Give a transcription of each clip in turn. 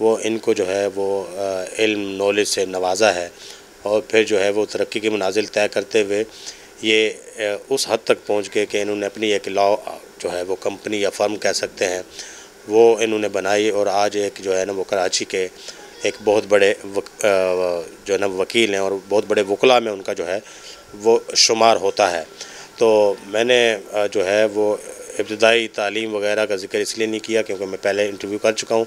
वो इनको जो है वो इल्म नॉलेज से नवाजा है और फिर जो है वो तरक्की के मनाजिल तय करते हुए ये उस हद तक पहुँच गए कि इन्होंने अपनी एक लॉ जो है वो कंपनी या फर्म कह सकते हैं वो इन्होंने बनाई और आज एक जो है ना वो कराची के एक बहुत बड़े वक, जो है ना वकील हैं और बहुत बड़े वकला में उनका जो है वो शुमार होता है। तो मैंने जो है वो इब्तदाई तालीम वगैरह का ज़िक्र इसलिए नहीं किया क्योंकि मैं पहले इंटरव्यू कर चुका हूँ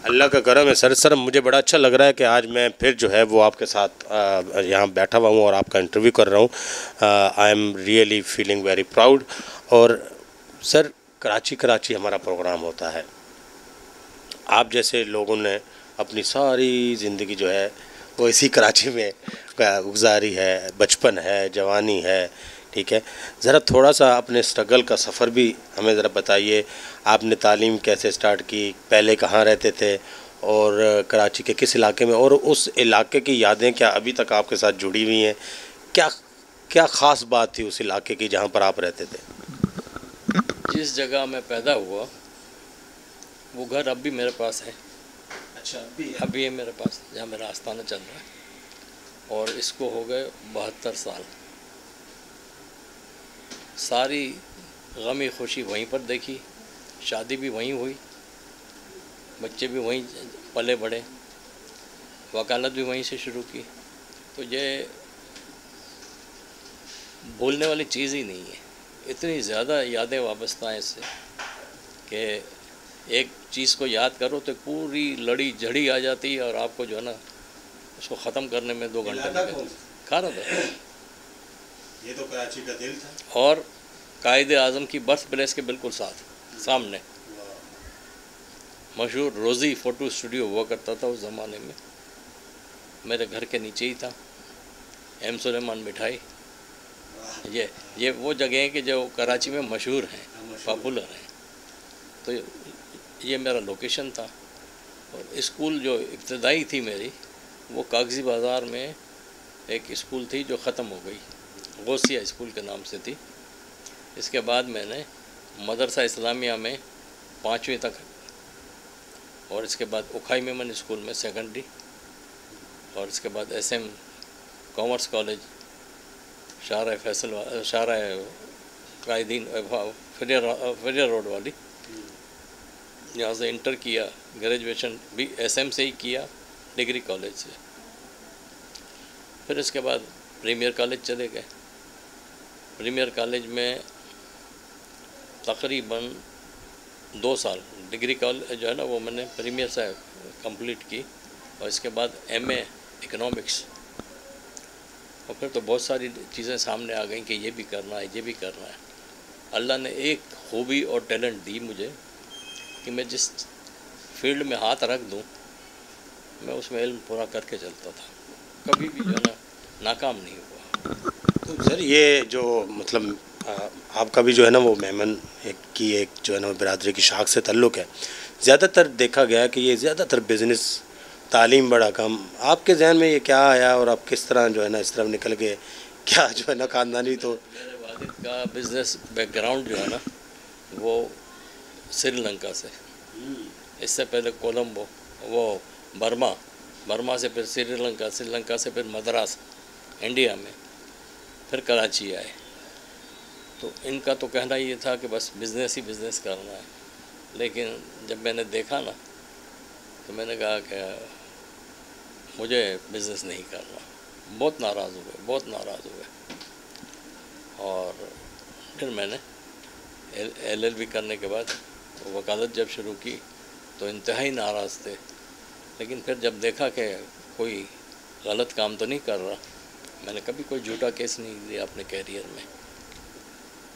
अल्लाह का करम है सर सर मुझे बड़ा अच्छा लग रहा है कि आज मैं फिर जो है वो आपके साथ यहाँ बैठा हुआ हूँ और आपका इंटरव्यू कर रहा हूँ। I am really feeling very proud और सर, कराची कराची हमारा प्रोग्राम होता है। आप जैसे लोगों ने अपनी सारी ज़िंदगी जो है वो इसी कराची में गुजारी है, बचपन है, जवानी है ठीक है। ज़रा थोड़ा सा अपने स्ट्रगल का सफ़र भी हमें ज़रा बताइए। आपने तालीम कैसे स्टार्ट की? पहले कहाँ रहते थे? और कराची के किस इलाके में? और उस इलाके की यादें क्या अभी तक आपके साथ जुड़ी हुई हैं? क्या क्या ख़ास बात थी उस इलाके की जहाँ पर आप रहते थे? जिस जगह मैं पैदा हुआ वो घर अब भी मेरे पास है। अच्छा अभी अभी है मेरे पास जहाँ मेरा आस्थाना चल रहा है। और इसको हो गए बहत्तर साल। सारी गमी खुशी वहीं पर देखी शादी भी वहीं हुई बच्चे भी वहीं पले बढ़े वकालत भी वहीं से शुरू की। तो ये भूलने वाली चीज़ ही नहीं है। इतनी ज़्यादा यादें वाबस्ता हैं इससे कि एक चीज़ को याद करो तो पूरी लड़ी झड़ी आ जाती है और आपको जो है ना उसको ख़त्म करने में दो घंटे खा रहा था ये तो कराची का दिल था। और कायद आज़म की बर्थ प्लेस के बिल्कुल साथ सामने। मशहूर रोज़ी फ़ोटो स्टूडियो हुआ करता था उस ज़माने में। मेरे घर के नीचे ही था। एम सुलेमान मिठाई। ये ये वो जगह हैं कि जो कराची में मशहूर हैं पॉपुलर हैं। तो ये मेरा लोकेशन था। और स्कूल जो इब्तदाई थी मेरी वो कागज़ी बाज़ार में एक स्कूल थी जो ख़त्म हो गई। गौसिया स्कूल के नाम से थी। इसके बाद मैंने मदरसा इस्लामिया में पाँचवीं तक और इसके बाद उखाई मेमन स्कूल में सेकेंडरी और इसके बाद एस एम कॉमर्स कॉलेज शार फैसल शार कायदीन फरिया रोड वाली। यहाँ से इंटर किया ग्रेजुएशन भी एसएम से ही किया डिग्री कॉलेज से। फिर इसके बाद प्रीमियर कॉलेज चले गए। प्रीमियर कॉलेज में तकरीबन दो साल डिग्री कॉलेज जो है ना वो मैंने प्रीमियर से कंप्लीट की और इसके बाद एमए इकोनॉमिक्स और फिर तो बहुत सारी चीज़ें सामने आ गई कि ये भी करना है, ये भी करना है। अल्लाह ने एक खूबी और टैलेंट दी मुझे कि मैं जिस फ़ील्ड में हाथ रख दूँ, मैं उसमें इल्म पूरा करके चलता था। कभी भी जो है ना, नाकाम नहीं हुआ। सर ये जो मतलब आपका भी जो है ना वो मेमन एक की एक जो है ना बरदरी की शाख से ताल्लुक़ है। ज़्यादातर देखा गया कि ये ज़्यादातर बिज़नेस तालीम बड़ा कम। आपके जहन में ये क्या आया और आप किस तरह जो है ना इस तरफ़ निकल गए? क्या जो है ना ख़ानदानी तो का बिज़नेस बैकग्राउंड जो है ना वो श्रीलंका से। इससे पहले कोलंबो वो बर्मा बर्मा से फिर श्रीलंका श्रीलंका से फिर मद्रास इंडिया में। फिर कराची आए। तो इनका तो कहना ये था कि बस बिज़नेस ही बिज़नेस करना है। लेकिन जब मैंने देखा ना तो मैंने कहा कि मुझे बिज़नेस नहीं करना। बहुत नाराज़ हुए बहुत नाराज़ हुए और फिर मैंने एल एल बी करने के बाद तो वकालत जब शुरू की तो इंतहाई नाराज़ थे। लेकिन फिर जब देखा कि कोई गलत काम तो नहीं कर रहा मैंने कभी कोई झूठा केस नहीं दिया अपने कैरियर में।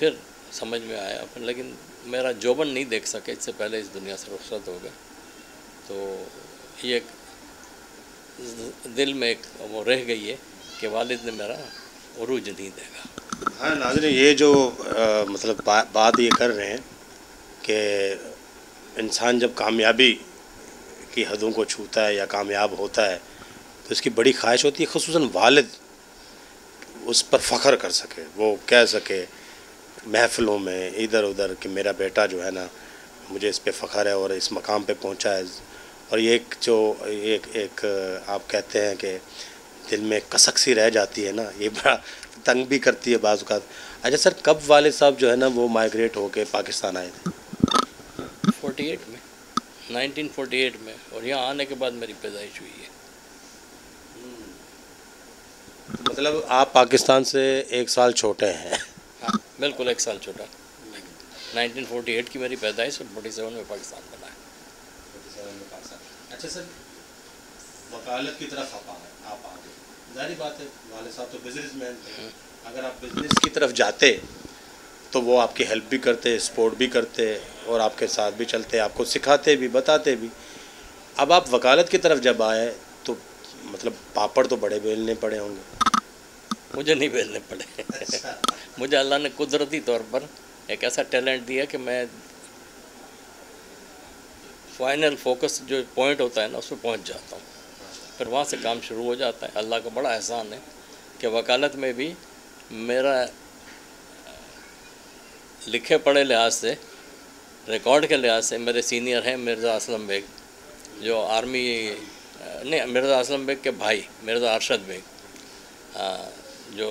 फिर समझ में आया फिर लेकिन मेरा जोबन नहीं देख सके इससे पहले इस दुनिया से रुखसत हो गए तो ये दिल में एक वो रह गई है कि वालिद ने मेरा उरूज नहीं देगा हाँ नाजरे ये जो आ, मतलब बा, बात ये कर रहे हैं कि इंसान जब कामयाबी की हदों को छूता है या कामयाब होता है तो इसकी बड़ी ख्वाहिश होती है खसूस वालिद उस पर फ़ख्र कर सके, वो कह सके महफ़िलों में इधर उधर कि मेरा बेटा जो है ना, मुझे इस पर फ़ख्र है और इस मकाम पे पहुँचा है। और ये एक जो एक एक आप कहते हैं कि दिल में कसक सी रह जाती है ना, ये बड़ा तंग भी करती है बाज़ अच्छा सर, कब वाले साहब जो है ना, वो माइग्रेट होके पाकिस्तान आए थे? 48 में 1948 में, और यहाँ आने के बाद मेरी पैदाइश हुई है। मतलब आप पाकिस्तान से एक साल छोटे हैं। हाँ बिल्कुल एक साल छोटा। 1948 की मेरी पैदाइश और 47 में पाकिस्तान बना है अच्छा सर वकालत की तरफ़ आप आ आप आ गए। जारी बात है वाले साहब तो बिज़नेस मैन थे अगर आप बिज़नेस की तरफ़ जाते तो वो आपकी हेल्प भी करते सपोर्ट भी करते और आपके साथ भी चलते आपको सिखाते भी बताते भी। अब आप वकालत की तरफ़ जब आए तो मतलब पापड़ तो बड़े बेलने पड़े होंगे। मुझे नहीं भेजने पड़े। अच्छा। मुझे अल्लाह ने कुदरती तौर पर एक ऐसा टैलेंट दिया कि मैं फाइनल फोकस जो पॉइंट होता है ना उस पर पहुँच जाता हूँ। फिर वहाँ से काम शुरू हो जाता है। अल्लाह का बड़ा एहसान है कि वकालत में भी मेरा लिखे पढ़े लिहाज से रिकॉर्ड के लिहाज से मेरे सीनियर हैं मिर्ज़ा असलम बेग जो आर्मी नहीं मिर्ज़ा असलम बेग के भाई मिर्ज़ा अरशद बेग। जो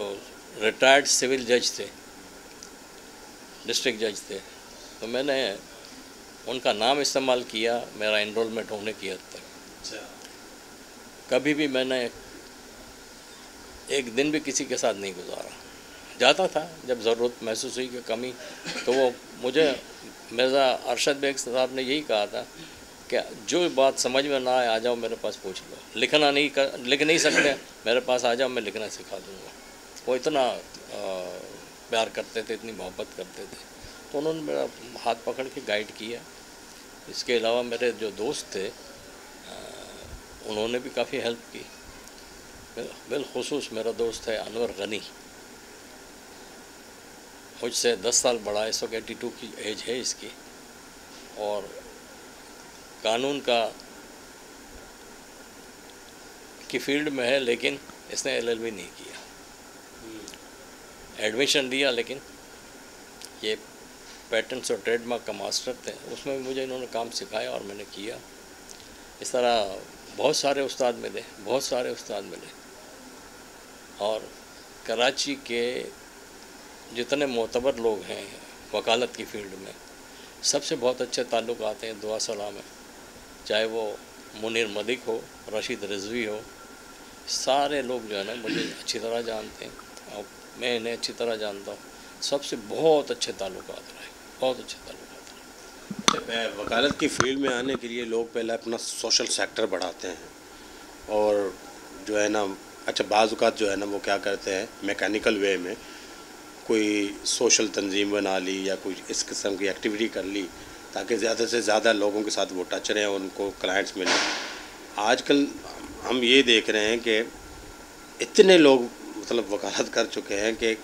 रिटायर्ड सिविल जज थे डिस्ट्रिक्ट जज थे तो मैंने उनका नाम इस्तेमाल किया मेरा इनरोलमेंट होने की हद तक। अच्छा। कभी भी मैंने एक दिन भी किसी के साथ नहीं गुजारा। जाता था जब ज़रूरत महसूस हुई कि कमी तो वो मुझे मिर्ज़ा अरशद बेग साहब ने यही कहा था कि जो बात समझ में ना आए आ जाओ मेरे पास पूछ लो। लिखना नहीं कर लिख नहीं सकते मेरे पास आ जाओ मैं लिखना सिखा दूँगा। वो इतना प्यार करते थे, इतनी मोहब्बत करते थे। तो उन्होंने मेरा हाथ पकड़ के गाइड किया। इसके अलावा मेरे जो दोस्त थे उन्होंने भी काफ़ी हेल्प की। बिलखसूस मेरा दोस्त है अनवर गनी। मुझसे दस साल बड़ा इस वक्त एटी टू की एज है इसकी। और कानून का, की फ़ील्ड में है, लेकिन इसने एलएलबी नहीं किया। एडमिशन लिया लेकिन ये पैटर्न्स और ट्रेडमार्क का मास्टर थे, उसमें भी मुझे इन्होंने काम सिखाया और मैंने किया। इस तरह बहुत सारे उस्ताद मिले, बहुत सारे उस्ताद मिले। और कराची के जितने मोतबर लोग हैं वकालत की फ़ील्ड में, सबसे बहुत अच्छे ताल्लुक आते हैं दुआ सलाम में। चाहे वो मुनिर मलिक हो, रशीद रिजवी हो, सारे लोग जो है ना मुझे अच्छी तरह जानते हैं। और मैं इन्हें अच्छी तरह जानता हूँ। सबसे बहुत अच्छे ताल्लुक रहे। बहुत अच्छे ताल्लुक रहे। वकालत की फ़ील्ड में आने के लिए लोग पहले अपना सोशल सेक्टर बढ़ाते हैं और जो है ना अच्छा बाज़ात जो है ना, वो क्या करते हैं मैकेनिकल वे में कोई सोशल तंजीम बना ली या कोई इस किस्म की एक्टिविटी कर ली ताकि ज़्यादा से ज़्यादा लोगों के साथ वो टच रहें और उनको क्लाइंट्स मिलें। आजकल हम ये देख रहे हैं कि इतने लोग मतलब वकालत कर चुके हैं कि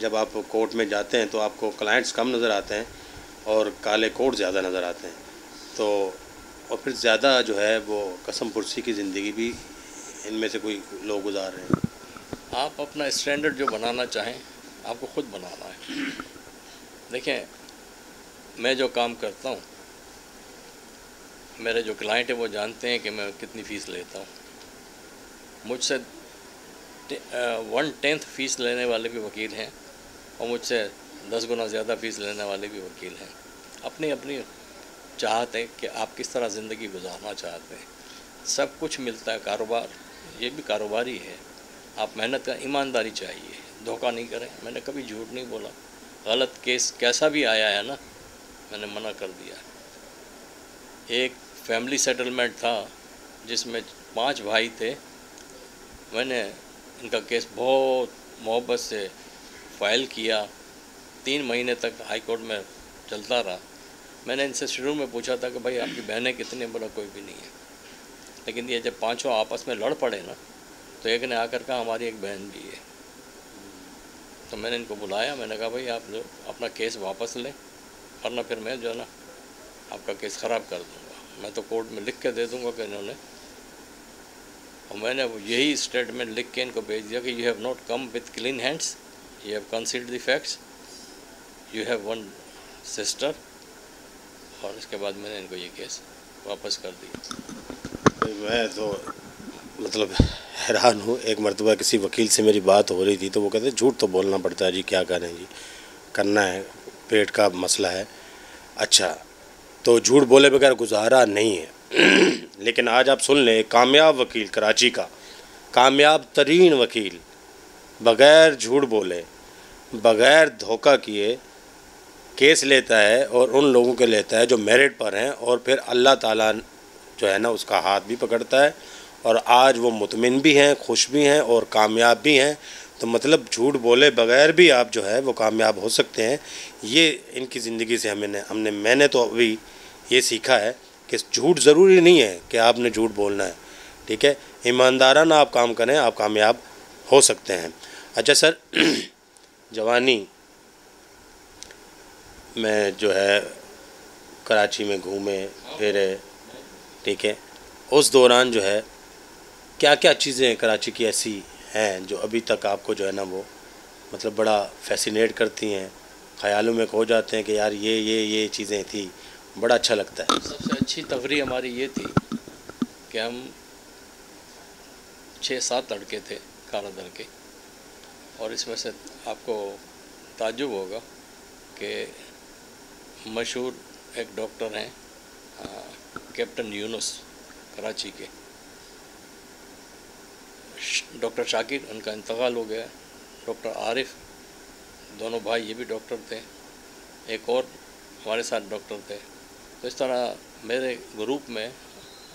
जब आप कोर्ट में जाते हैं तो आपको क्लाइंट्स कम नज़र आते हैं और काले कोट ज़्यादा नज़र आते हैं। तो और फिर ज़्यादा जो है वो कसम पुरसी की ज़िंदगी भी इनमें से कोई लोग गुजार रहे हैं। आप अपना स्टैंडर्ड जो बनाना चाहें, आपको ख़ुद बनाना है। देखें, मैं जो काम करता हूँ, मेरे जो क्लाइंट है वो जानते हैं कि मैं कितनी फ़ीस लेता हूँ। मुझसे वन टेंथ फ़ीस लेने वाले भी वकील हैं और मुझसे दस गुना ज़्यादा फ़ीस लेने वाले भी वकील हैं। अपनी अपनी चाहत है कि आप किस तरह ज़िंदगी गुजारना चाहते हैं। सब कुछ मिलता है कारोबार, ये भी कारोबारी है आप मेहनत का, ईमानदारी चाहिए, धोखा नहीं करें। मैंने कभी झूठ नहीं बोला। गलत केस कैसा भी आया है ना, मैंने मना कर दिया। एक फैमिली सेटलमेंट था, जिसमें पाँच भाई थे। मैंने इनका केस बहुत मोहब्बत से फ़ाइल किया। तीन महीने तक हाई कोर्ट में चलता रहा। मैंने इनसे शुरू में पूछा था कि भाई, आपकी बहनें कितनी बड़ा कोई भी नहीं है। लेकिन ये जब पाँचों आपस में लड़ पड़े ना तो एक ने आकर कहा, हमारी एक बहन भी है। तो मैंने इनको बुलाया। मैंने कहा, भाई, आप जो अपना केस वापस लें, वरना फिर मैं जो है ना, आपका केस ख़राब कर दूँगा। मैं तो कोर्ट में लिख के दे दूँगा कि इन्होंने और मैंने यही स्टेटमेंट लिख के इनको भेज दिया कि you have not come with clean hands you have concede the facts you have one sister और इसके बाद मैंने इनको ये केस वापस कर दिया। मैं तो मतलब हैरान हूँ। एक मरतबा किसी वकील से मेरी बात हो रही थी तो वो कहते, झूठ तो बोलना पड़ता है जी, क्या करें जी? करना है, पेट का मसला है। अच्छा तो झूठ बोले बगैर गुजारा नहीं है। लेकिन आज आप सुन लें कामयाब वकील कराची का। कामयाब तरीन वकील, बग़ैर झूठ बोले, बग़ैर धोखा किए, केस लेता है और उन लोगों के लेता है जो मेरिट पर हैं और फिर अल्लाह ताला जो है ना उसका हाथ भी पकड़ता है और आज वो मुतमिन भी हैं, खुश भी हैं और कामयाब भी हैं। तो मतलब झूठ बोले बगैर भी आप जो है वो कामयाब हो सकते हैं। ये इनकी ज़िंदगी से हमें हमने मैंने तो अभी ये सीखा है कि झूठ ज़रूरी नहीं है कि आपने झूठ बोलना है। ठीक है? ईमानदाराना आप काम करें, आप कामयाब हो सकते हैं। अच्छा सर, जवानी में जो है, कराची में घूमे, फिरे, ठीक है? उस दौरान जो है क्या क्या चीज़ें कराची की ऐसी हैं जो अभी तक आपको जो है ना वो मतलब बड़ा फैसिनेट करती हैं? ख्यालों में खो जाते हैं कि यार ये ये ये चीज़ें थी। बड़ा अच्छा लगता है। सबसे अच्छी तफरी हमारी ये थी कि हम छः सात लड़के थे काला दल के, और इसमें से आपको ताजुब होगा कि मशहूर एक डॉक्टर हैं कैप्टन यूनुस कराची के। डॉक्टर शाकिर, उनका इंतकाल हो गया। डॉक्टर आरिफ, दोनों भाई ये भी डॉक्टर थे। एक और हमारे साथ डॉक्टर थे। तो इस तरह मेरे ग्रुप में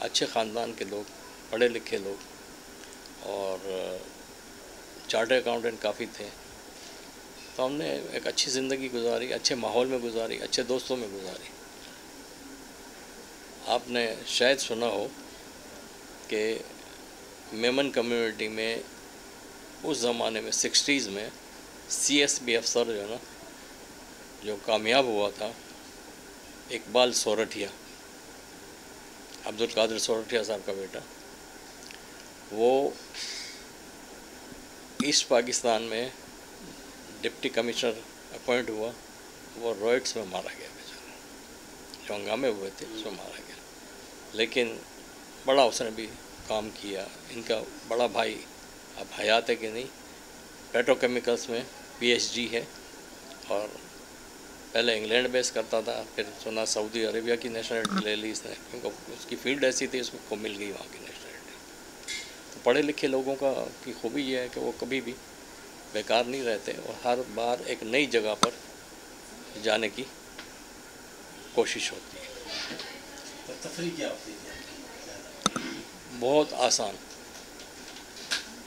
अच्छे ख़ानदान के लोग, पढ़े लिखे लोग और चार्टर अकाउंटेंट काफ़ी थे। तो हमने एक अच्छी ज़िंदगी गुजारी, अच्छे माहौल में गुजारी, अच्छे दोस्तों में गुजारी। आपने शायद सुना हो कि मेमन कम्युनिटी में उस ज़माने में, सिक्सटीज़ में सी एस बी अफसर जो है ना, जो कामयाब हुआ था इकबाल सोरठिया, अब्दुल कादिर सोरठिया साहब का बेटा, वो ईस्ट पाकिस्तान में डिप्टी कमिश्नर अपॉइंट हुआ, वो रॉयट्स में मारा गया बेचारा जो हंगामे हुए थे, उसमें मारा गया। लेकिन बड़ा उसने भी काम किया, इनका बड़ा भाई, अब हयात है कि नहीं, पेट्रोकेमिकल्स में पीएचडी है और पहले इंग्लैंड बेस करता था फिर सुना सऊदी अरेबिया की नेशनलिटी ले ली इसने। क्योंकि उसकी फ़ील्ड ऐसी थी उसको मिल गई वहाँ की नेशनलिटी तो पढ़े लिखे लोगों का की खूबी ये है कि वो कभी भी बेकार नहीं रहते और हर बार एक नई जगह पर जाने की कोशिश होती है। तो तफरी क्या होती है? बहुत आसान।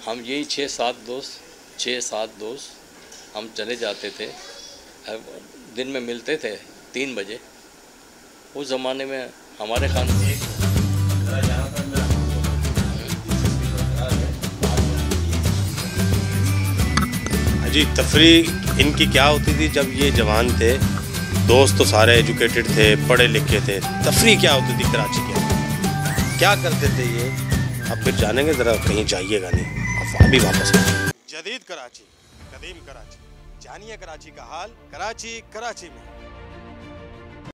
हम यही छः सात दोस्त छः सात दोस्त हम चले जाते थे। दिन में मिलते थे तीन बजे। उस ज़माने में हमारे खान जी तफरी इनकी क्या होती थी जब ये जवान थे? दोस्त तो सारे एजुकेटेड थे पढ़े लिखे थे। तफरी क्या होती थी कराची के? क्या करते थे ये? अब फिर जानेंगे ज़रा कहीं जाइएगा नहीं। अब अभी वापस जदीद कराची कदीम कराची। जानिए कराची का हाल कराची कराची में।